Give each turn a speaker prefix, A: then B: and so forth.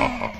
A: ha ha.